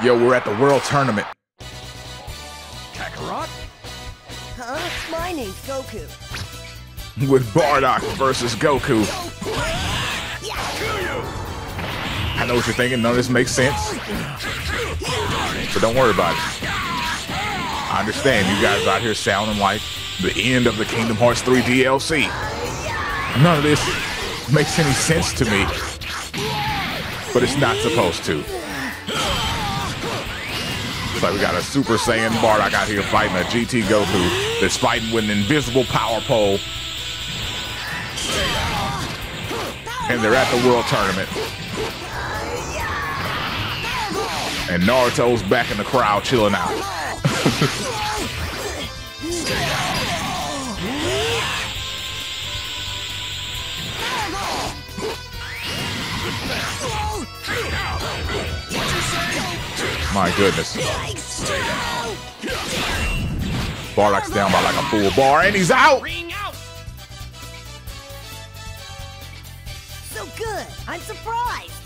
Yo, we're at the World Tournament. Kakarot? Huh? My name's Goku. With Bardock versus Goku. I know what you're thinking. None of this makes sense. But don't worry about it. I understand you guys out here sounding like the end of the Kingdom Hearts 3 DLC. None of this makes any sense to me. But it's not supposed to. Like we got a Super Saiyan Bardock out here fighting a GT Goku that's fighting with an invisible power pole. And they're at the World Tournament. And Naruto's back in the crowd chilling out. My goodness. Bardock's down by like a full bar, and he's out! So good. I'm surprised.